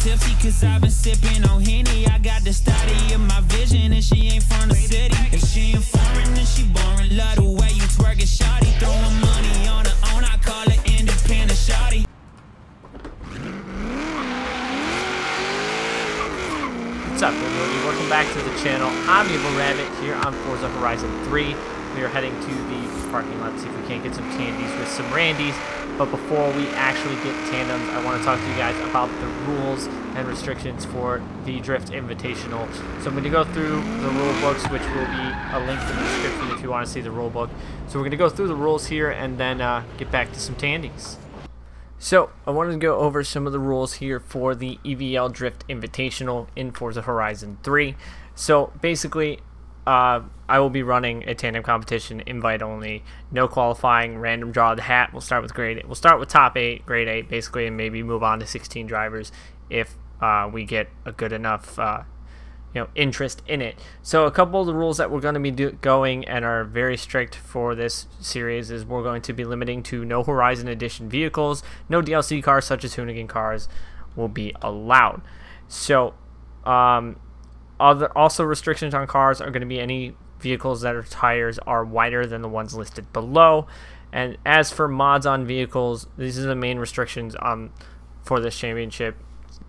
tipsy cause I've been sipping on Henny. I got the study my vision and she ain't from the city. If she ain't foreign, then she boring. Love the way you twerk it, shawty. Throwing money on her own, I call independent shawty. What's up, everybody? Welcome back to the channel. I'm Evil Rabbit here on Forza Horizon 3. We are heading to the parking lot to see if we can't get some candies with some Randys. But before we actually get tandems, I want to talk to you guys about the rules and restrictions for the Drift Invitational. So I'm going to go through the rule books, which will be a link in the description if you want to see the rule book. So we're going to go through the rules here and then uh, get back to some tandies. So, I wanted to go over some of the rules here for the EVL Drift Invitational in Forza Horizon 3. So, basically, uh, I will be running a tandem competition, invite only, no qualifying, random draw of the hat. We'll start with grade 8. We'll start with top 8, grade 8, basically, and maybe move on to 16 drivers if uh, we get a good enough uh, you know interest in it. So a couple of the rules that we're going to be do- going and are very strict for this series is we're going to be limiting to no Horizon Edition vehicles, no DLC cars such as Hoonigan cars will be allowed. So um, other also restrictions on cars are going to be any vehicles that are tires are wider than the ones listed below. And as for mods on vehicles, these are the main restrictions on for this championship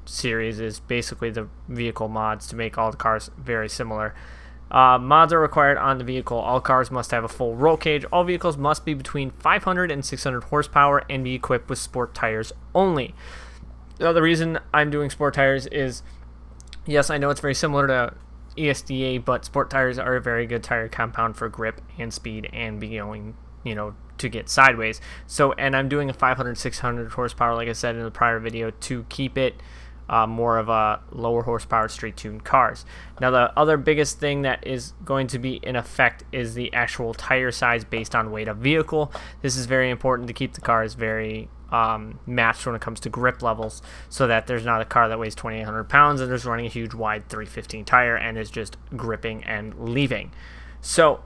series is basically the vehicle mods to make all the cars very similar. Uh, mods are required on the vehicle. All cars must have a full roll cage. All vehicles must be between 500 and 600 horsepower and be equipped with sport tires only. Now, the reason I'm doing sport tires is, yes, I know it's very similar to ESDA, but sport tires are a very good tire compound for grip and speed and be going, you know, to get sideways. So, and I'm doing a 500, 600 horsepower, like I said in the prior video, to keep it uh, more of a lower horsepower straight tuned cars. Now the other biggest thing that is going to be in effect is the actual tire size based on weight of vehicle. This is very important to keep the cars very um, matched when it comes to grip levels so that there's not a car that weighs 2800 pounds and is running a huge wide 315 tire and is just gripping and leaving. So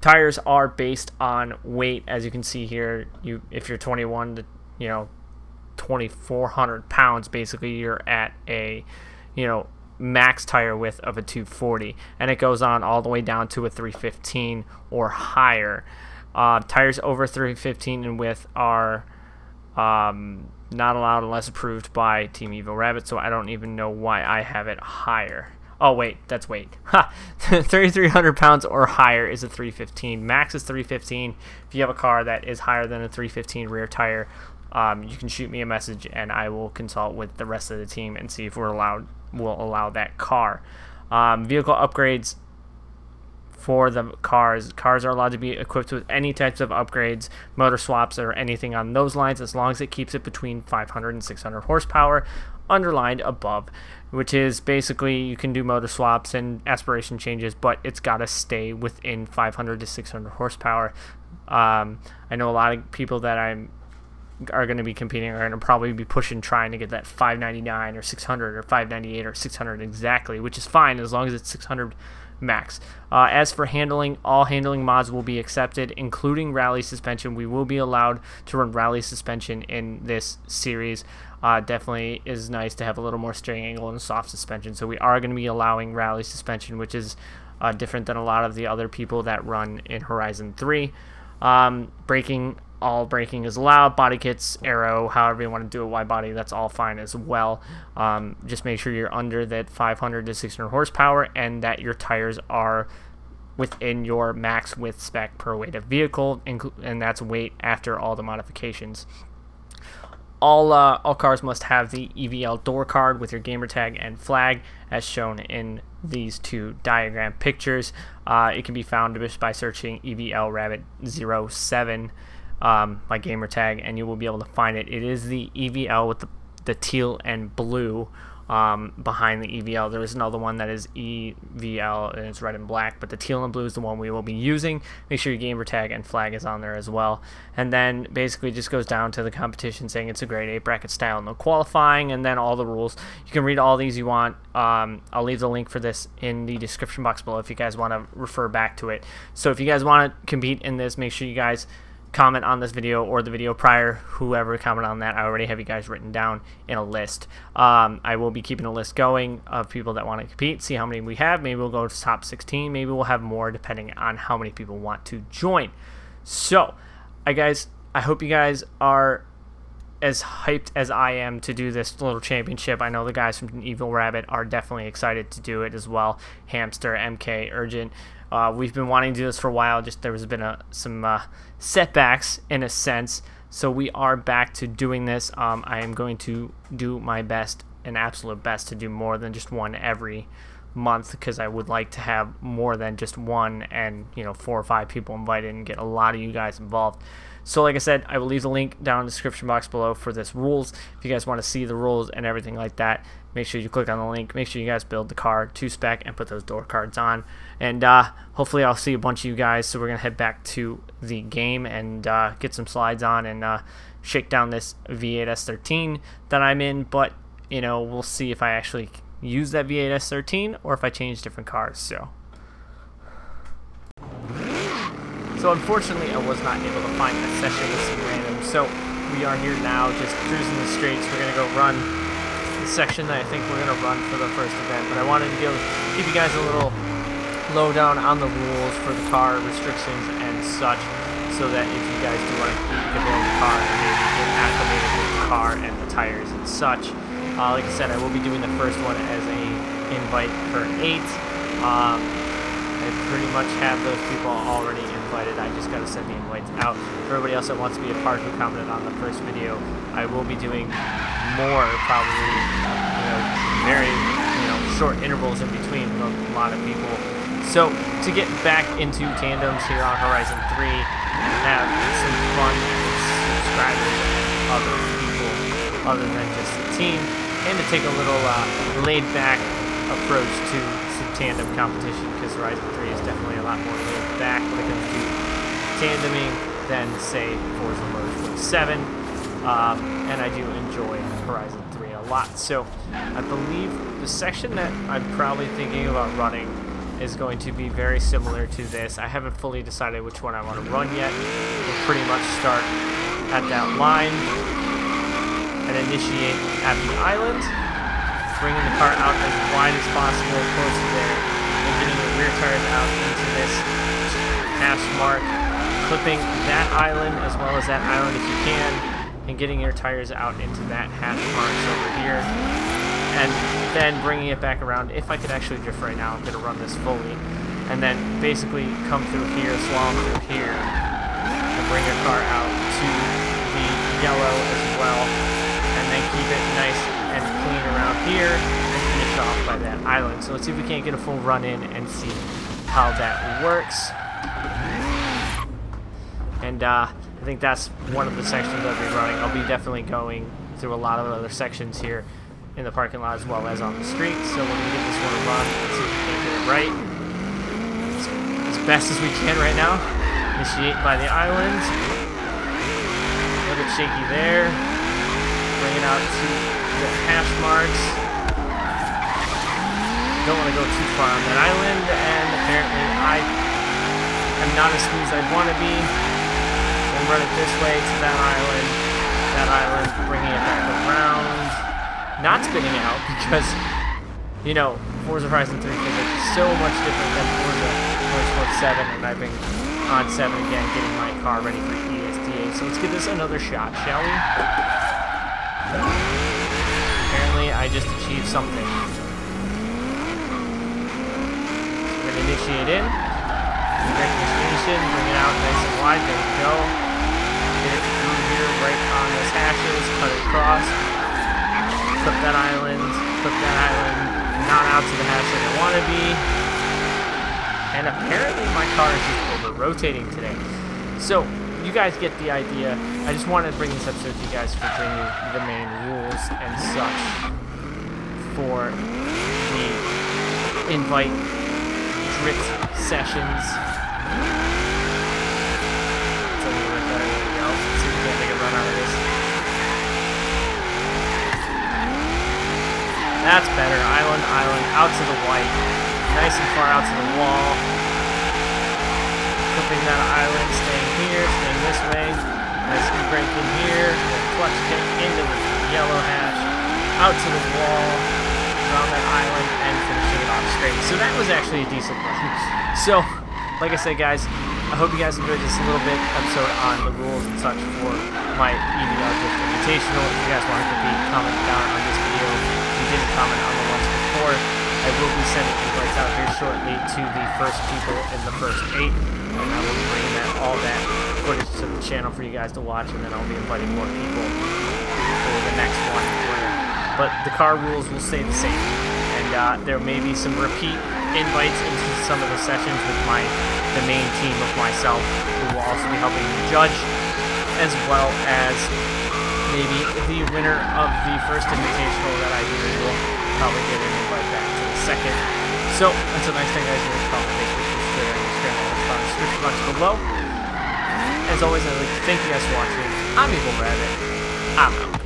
tires are based on weight. As you can see here you if you're 21 to you know 2400 pounds basically you're at a you know max tire width of a 240 and it goes on all the way down to a 315 or higher. Uh, tires over 315 in width are um, not allowed unless approved by Team Evil Rabbit so I don't even know why I have it higher Oh wait, that's weight. Ha! 3,300 pounds or higher is a 315. Max is 315. If you have a car that is higher than a 315 rear tire, um, you can shoot me a message and I will consult with the rest of the team and see if we're allowed we'll allow that car. Um, vehicle upgrades for the cars. Cars are allowed to be equipped with any types of upgrades, motor swaps, or anything on those lines as long as it keeps it between 500 and 600 horsepower, underlined above, which is basically you can do motor swaps and aspiration changes, but it's got to stay within 500 to 600 horsepower. Um, I know a lot of people that I'm are going to be competing are going to probably be pushing trying to get that 599 or 600 or 598 or 600 exactly, which is fine as long as it's 600 max. Uh, as for handling, all handling mods will be accepted, including rally suspension. We will be allowed to run rally suspension in this series. Uh, definitely is nice to have a little more steering angle and soft suspension. So we are going to be allowing rally suspension, which is uh, different than a lot of the other people that run in Horizon 3. Um, braking all braking is allowed. Body kits, aero, however you want to do a wide body, that's all fine as well. Um, just make sure you're under that 500 to 600 horsepower and that your tires are within your max width spec per weight of vehicle, and that's weight after all the modifications. All, uh, all cars must have the EVL door card with your gamertag and flag as shown in these two diagram pictures. Uh, it can be found just by searching EVL Rabbit 07 um, my gamer tag, and you will be able to find it. It is the EVL with the, the teal and blue um, behind the EVL. There is another one that is EVL and it's red and black, but the teal and blue is the one we will be using. Make sure your gamer tag and flag is on there as well. And then basically just goes down to the competition saying it's a grade 8 bracket style, no qualifying, and then all the rules. You can read all these you want. Um, I'll leave the link for this in the description box below if you guys want to refer back to it. So if you guys want to compete in this, make sure you guys comment on this video or the video prior, whoever commented on that, I already have you guys written down in a list. Um, I will be keeping a list going of people that want to compete, see how many we have. Maybe we'll go to top 16. Maybe we'll have more depending on how many people want to join. So, I guys, I hope you guys are as hyped as I am to do this little championship. I know the guys from Evil Rabbit are definitely excited to do it as well. Hamster, MK, Urgent. Uh, we've been wanting to do this for a while. Just there has been a, some uh, setbacks in a sense. So we are back to doing this. Um, I am going to do my best, an absolute best, to do more than just one every month because I would like to have more than just one and you know four or five people invited and get a lot of you guys involved. So like I said, I will leave the link down in the description box below for this rules. If you guys want to see the rules and everything like that, make sure you click on the link. Make sure you guys build the car to spec and put those door cards on. And uh, hopefully I'll see a bunch of you guys. So we're to head back to the game and uh, get some slides on and uh, shake down this V8S13 that I'm in. But, you know, we'll see if I actually use that V8S13 or if I change different cars. So. So unfortunately, I was not able to find a session with some random. So we are here now, just cruising the streets. We're gonna go run the section that I think we're gonna run for the first event. But I wanted to give, give you guys a little lowdown on the rules for the car restrictions and such, so that if you guys do want to keep the car and maybe get acclimated with the car and the tires and such. Uh, like I said, I will be doing the first one as a invite for eight. Um, I pretty much have those people already invited. I just got to send the invites out. For everybody else that wants to be a part who commented on the first video, I will be doing more, probably, you know, very, you know, short intervals in between with a lot of people. So, to get back into tandems here on Horizon 3, and have some fun with subscribers and other people other than just the team, and to take a little uh, laid-back approach to some tandem competition because Horizon 3 is definitely a lot more laid back when it comes to tandeming than, say, Forza Motorsport 7. Um, and I do enjoy Horizon 3 a lot. So I believe the section that I'm probably thinking about running is going to be very similar to this. I haven't fully decided which one I want to run yet. We'll pretty much start at that line and initiate at the island bringing the car out as wide as possible, close to there, and getting the rear tires out into this hash mark, clipping that island as well as that island if you can, and getting your tires out into that hash marks over here, and then bringing it back around. If I could actually drift right now, I'm going to run this fully, and then basically come through here, slalom through here, and bring your car out to the yellow as well, and then keep it nice and clean around here and finish off by that island. So let's see if we can't get a full run in and see how that works. And uh, I think that's one of the sections I'll be running. I'll be definitely going through a lot of other sections here in the parking lot as well as on the street. So we're going to this one run and see if we can get it right. As best as we can right now. Initiate by the island. A little bit shaky there. Bring it out to the hash marks. Don't want to go too far on that island, and apparently I am not as smooth as I'd want to be. Then run it this way to that island, that island, bringing it back around. Not spinning out because, you know, Forza Horizon 3 physics is so much different than Forza Motorsport 7, and I've been on 7 again, getting my car ready for ESDA. So let's give this another shot, shall we? Apparently, I just achieved something. We're gonna initiate in. Direct initiation, bring it out nice and wide. There we go. Get it through here, right on those hashes, cut it across. Clip that island, clip that island, not out to the hash that I want to be. And apparently, my car is just over rotating today. So, you guys get the idea. I just wanted to bring this episode to you guys for bringing the main rules and such for the invite drift sessions. That's better. Island, island, out to the white. Nice and far out to the wall. Jumping that island, staying here, staying this way. Nice e-brake in here, clutch kick into the yellow hash, out to the wall, around that island, and finishing it off straight. So that was actually a decent run. So, like I said, guys, I hope you guys enjoyed this little bit episode on the rules and such for my EVL Drift Invitational. If you guys want to repeat, comment down on this video. If you didn't comment on the ones before, I will be sending invites out here shortly to the first people in the first eight, and I will be bringing that all that footage to the channel for you guys to watch, and then I'll be inviting more people for the next one. But the car rules will stay the same, and uh, there may be some repeat invites into some of the sessions with my the main team of myself, who will also be helping me judge, as well as maybe the winner of the first invitational that I do will probably get an invite back to the second. So until next time, guys, to comment, make sure to share, and subscribe on the description box below. As always, I'd like to thank you guys for watching. I'm Evil Rabbit. I'm out.